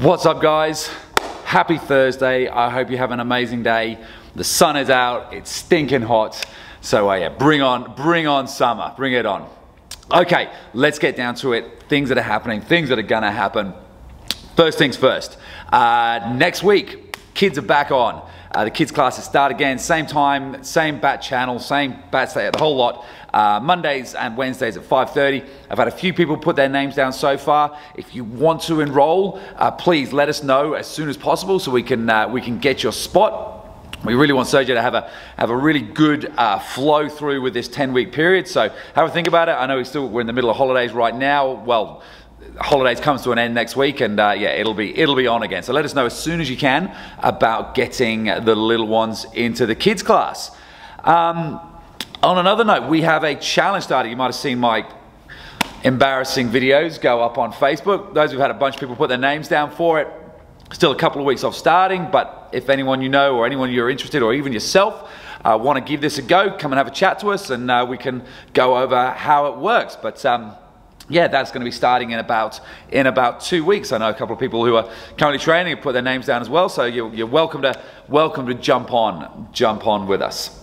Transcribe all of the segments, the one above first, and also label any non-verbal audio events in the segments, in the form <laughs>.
What's up, guys? Happy Thursday. I hope you have an amazing day. The sun is out, it's stinking hot. So, uh, yeah, bring on, bring on summer, bring it on. Okay, let's get down to it. Things that are happening, things that are gonna happen. First things first. Uh, next week, kids are back on. Uh, the kids classes start again, same time, same bat channel, same bat day, the whole lot. Uh, Mondays and Wednesdays at 5.30. I've had a few people put their names down so far. If you want to enroll, uh, please let us know as soon as possible so we can, uh, we can get your spot. We really want Sergio to have a have a really good uh, flow through with this 10 week period. So have a think about it. I know we still we're in the middle of holidays right now. Well, holidays comes to an end next week, and uh, yeah, it'll be it'll be on again. So let us know as soon as you can about getting the little ones into the kids class. Um, on another note, we have a challenge started. You might have seen my embarrassing videos go up on Facebook. Those who've had a bunch of people put their names down for it. Still a couple of weeks off starting, but if anyone you know or anyone you're interested or even yourself uh, want to give this a go, come and have a chat to us and uh, we can go over how it works. But um, yeah, that's going to be starting in about in about two weeks. I know a couple of people who are currently training have put their names down as well, so you're, you're welcome to welcome to jump on jump on with us.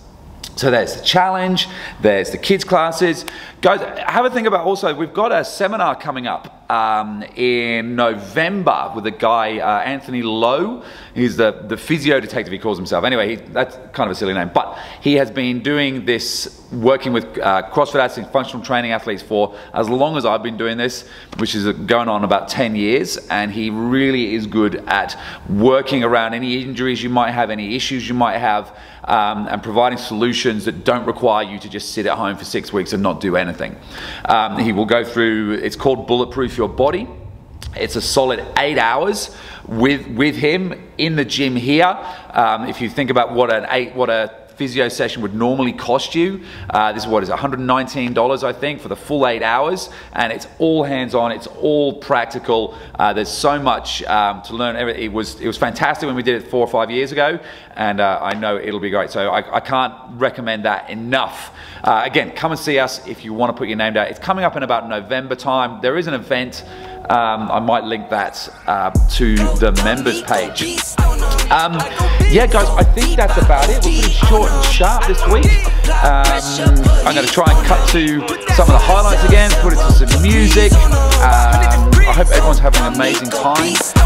So there's the challenge, there's the kids classes. Guys, have a think about also, we've got a seminar coming up um, in November with a guy, uh, Anthony Lowe. He's the, the physio detective, he calls himself. Anyway, he, that's kind of a silly name, but he has been doing this, working with uh, CrossFit athletes, functional training athletes for as long as I've been doing this, which is going on about 10 years. And he really is good at working around any injuries you might have, any issues you might have, um, and providing solutions that don't require you to just sit at home for six weeks and not do anything. Um, he will go through, it's called Bulletproof Your Body. It's a solid eight hours with with him in the gym here. Um, if you think about what an eight, what a physio session would normally cost you. Uh, this is what is $119, I think, for the full eight hours, and it's all hands-on. It's all practical. Uh, there's so much um, to learn. It was it was fantastic when we did it four or five years ago, and uh, I know it'll be great. So I, I can't recommend that enough. Uh, again, come and see us if you want to put your name down. It's coming up in about November time. There is an event. Um, I might link that uh, to the members page. Um, yeah, guys, I think that's about it. We're pretty short and sharp this week. Um, I'm going to try and cut to some of the highlights again, put it to some music. Um, I hope everyone's having an amazing time.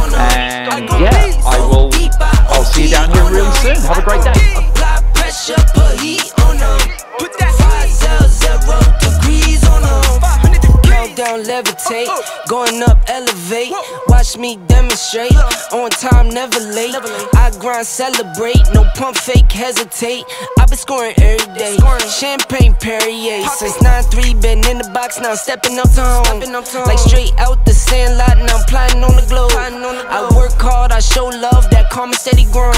Levitate. Going up, elevate. Watch me demonstrate. On time, never late. I grind, celebrate. No pump fake, hesitate. i been scoring every day. Champagne Perrier. Since 9-3, been in the box, now I'm stepping up to home. Like straight out the sandlot, now I'm plotting on the globe. I work hard, I show love, that calm and steady grind.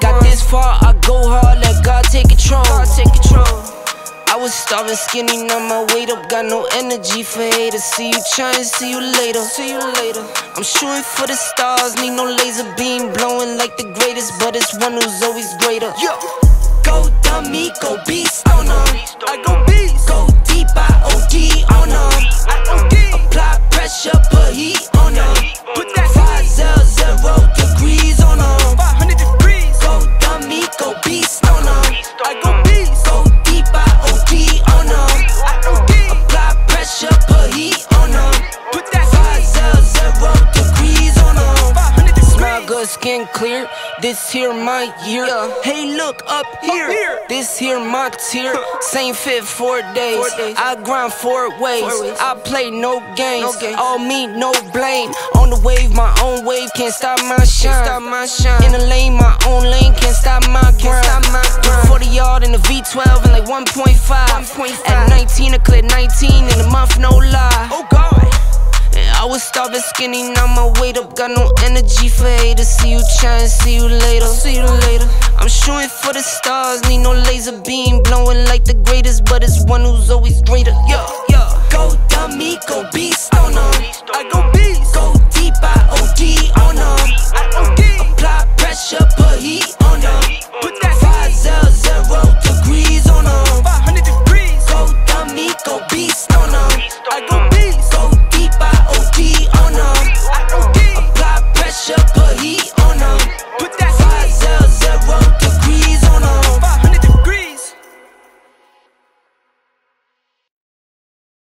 Got this far, I go hard, let God take control. Was starving skinny, now my weight up, got no energy for haters. See you trying, see you later. See you later. I'm shooting for the stars, need no laser beam blowing like the greatest, but it's one who's always greater. Yo, go dummy, go beast on them. I go beast. Go deep, I OD on them. Skin clear. This here my year. Hey, look up here. This here my tier. <laughs> Same fit four days. I grind four ways. I play no games. All me, no blame. On the wave, my own wave can't stop my shine. In the lane, my own lane can't stop my grind. 40 yard in the V12 and like 1.5. At 19, I clear 19 in a month, no lie. Oh God. I was starving skinny, now my weight up. Got no energy for haters. See you trying, see you later. See you later. I'm shooting for the stars, need no laser beam. Blowing like the greatest, but it's one who's always greater. Yeah, yeah. Go dumb Good heat.